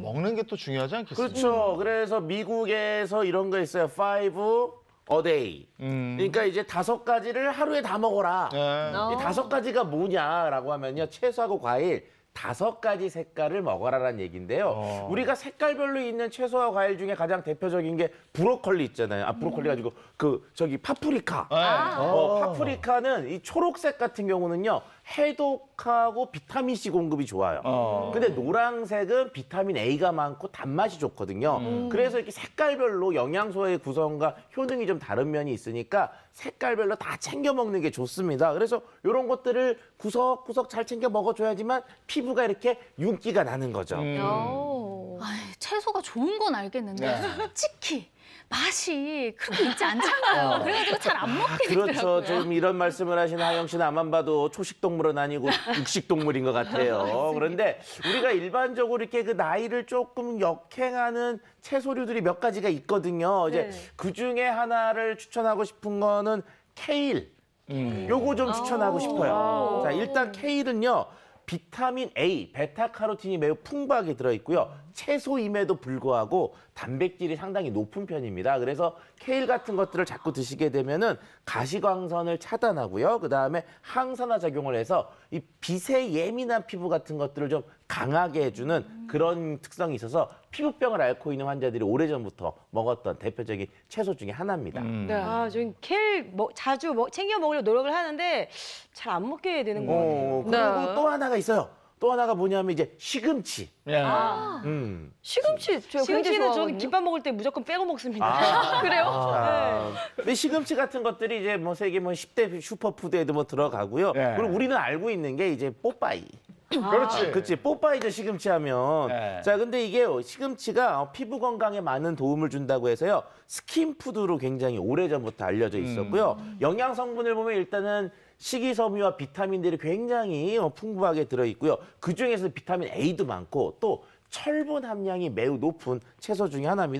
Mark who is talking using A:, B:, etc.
A: 먹는 게 또 중요하지 않겠습니까?
B: 그렇죠. 그래서 미국에서 이런 거 있어요. five a day.
A: 음.
B: 그러니까 이제 다섯 가지를 하루에 다 먹어라.
A: 네.
C: 어.
B: 이 다섯 가지가 뭐냐라고 하면요. 채소하고 과일 다섯 가지 색깔을 먹어라라는 얘기인데요.
A: 어.
B: 우리가 색깔별로 있는 채소와 과일 중에 가장 대표적인 게 브로콜리 있잖아요. 아, 브로콜리 가지고 그 저기 파프리카.
A: 네.
B: 어, 파프리카는 이 초록색 같은 경우는요. 해독하고 비타민 C 공급이 좋아요.
A: 어.
B: 근데 노란색은 비타민 A가 많고 단맛이 좋거든요. 그래서 이렇게 색깔별로 영양소의 구성과 효능이 좀 다른 면이 있으니까 색깔별로 다 챙겨 먹는 게 좋습니다. 그래서 이런 것들을 구석구석 잘 챙겨 먹어줘야지만 피 부가 이렇게 윤기가 나는 거죠.
C: 어.
D: 아이, 채소가 좋은 건 알겠는데
A: 네.
D: 솔직히 맛이 그렇게 있지 않잖아요. 그래가지고 잘안
B: 아,
D: 먹게
B: 그렇죠.
D: 되더라고요.
B: 좀 이런 말씀을 하시는 하영 씨는 아만 봐도 초식 동물은 아니고 육식 동물인 것 같아요. 그런데 우리가 일반적으로 이렇게 그 나이를 조금 역행하는 채소류들이 몇 가지가 있거든요. 이제
C: 네.
B: 그 중에 하나를 추천하고 싶은 거는 케일.
A: 음.
B: 요거 좀 추천하고
C: 아.
B: 싶어요. 자, 일단 케일은요. 비타민 A, 베타카로틴이 매우 풍부하게 들어있고요. 채소임에도 불구하고 단백질이 상당히 높은 편입니다. 그래서 케일 같은 것들을 자꾸 드시게 되면은 가시광선을 차단하고요. 그 다음에 항산화 작용을 해서 이 빛에 예민한 피부 같은 것들을 좀 강하게 해주는 그런 특성이 있어서 피부병을 앓고 있는 환자들이 오래전부터 먹었던 대표적인 채소 중에 하나입니다.
A: 음.
C: 네. 아, 저는 켈 먹- 자주 먹- 챙겨 먹으려고 노력을 하는데 잘 안 먹게 되는 거 같아요.
B: 어, 그리고
C: 네.
B: 또 하나가 있어요. 또 하나가 뭐냐면 이제 시금치.
A: 예.
B: 음.
C: 시금치,
D: 저 굉장히
C: 시금치는 저는
D: 좋아하거든요.
C: 김밥 먹을 때 무조건 빼고 먹습니다.
B: 아.
C: 그래요?
B: 아, 근데 시금치 같은 것들이 이제 뭐 세계 뭐 10대 슈퍼푸드에도 뭐 들어가고요.
A: 네.
B: 그리고 우리는 알고 있는 게 이제 뽀빠이.
A: 그렇지.
B: 그렇지. 뽀빠이죠, 시금치 하면.
A: 네.
B: 자, 근데 이게 시금치가 피부 건강에 많은 도움을 준다고 해서요. skin food로 굉장히 오래전부터 알려져 있었고요. 영양 성분을 보면 일단은 식이섬유와 비타민들이 굉장히 어, 풍부하게 들어 있고요. 그중에서 비타민 A도 많고 또 철분 함량이 매우 높은 채소 중에 하나입니다.